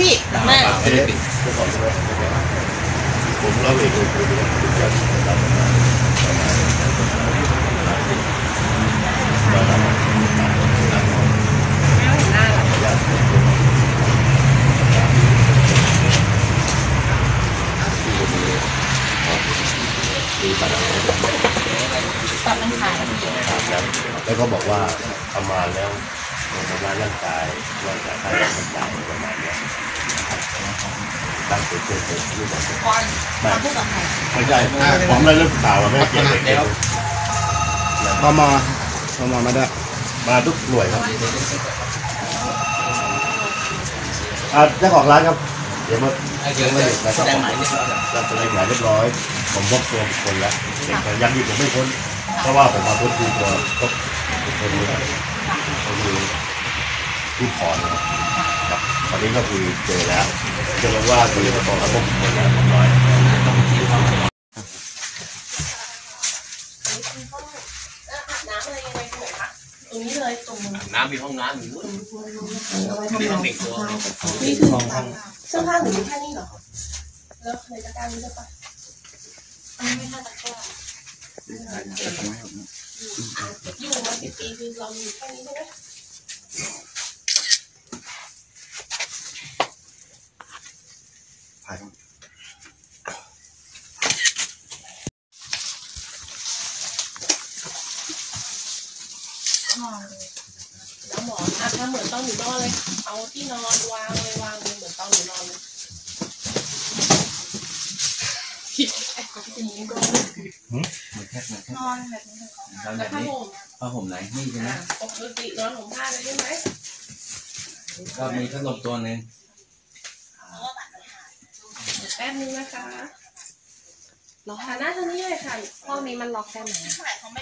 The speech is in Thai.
พี่แม่ไม่ได้ปิดเจ้าของใช่ไหมผมเล่าเองเลยคือผมจะรับมาประมาณเราทำมาไม่เห็นหน้าหรอญาติที่ผมมีมีปัญหาตัดมันขายแล้วแล้วก็บอกว่าประมาณแล้วมันทำร้ายร่างกายว่าจะให้ร่างกายประมาณเนี้ย ตั้งใจเกิดเป็นรูปแบบก่อนมาพูดกับใครไม่ใช่ผมเลยเริ่มข่าวว่าไม่เกี่ยวกับเด็กพมพมมาด้วยมาทุกหน่วยครับอ่าเจ้าของร้านครับ เดี๋ยวมาให้เดี๋ยวจะแสดงหมายเรียบร้อยแล้วรับแสดงหมายเรียบร้อย ผมพบตัวบุคคลแล้วเด็กแต่ยังมีผมไม่พ้น เพราะว่าผมมาพ้นทีตัวก็บุคคลนี้ครับก็คือผู้ขอนะ ครับตอนนี้ก็คือเจอแล้วเจอว่าตัวเองมาบอกแล้วพบบุคคลแล้วเรียบร้อยน้ำอยังไงตรงนคะตรงนี้เลยตรงน้ำมีห้องน้ำอยู่นู้นเอาไว้มีห้องเด็กตัวนี่คือเสื้อผ้าหนูมีแค่นี้เหรอแล้วในตะกร้านี้ได้ปะไม่ใช่ตะกร้าอยู่มาสิบปีคือเราอยู่แค่นี้ใช่ไหม ถ่ายแล้วหมออะถ้าเหมือนต้อนหนูนอนเลย เอาที่นอนวางเลยวางเลยเหมือนต้อนหนูนอนเลยไอ้คนที่ยิงก็เหมือนแค่เหมือนแค่นอนแบบนี้ตอนแบแต่บผ้านี้ห่มผ้าห่มไหนนี่ใช่ไหมอะปกตินอนห่มผ้าเลยได้ไหมก็มีพัดลมตัวหนึ่ง แป๊บนึงนะคะหันหน้าทางนี้เลยค่ะห้องนี้มันล็อกได้ไหมถ่ายเขาไม่